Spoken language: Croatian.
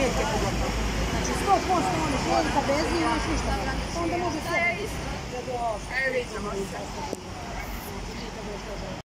početka pogotovo. Znači 100% oni šolika bez nje još ništa. Pa onda može sve. Da je isto. E,